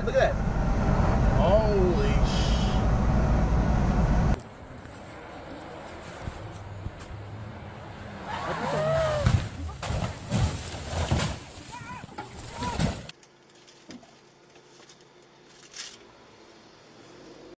that. Look at that.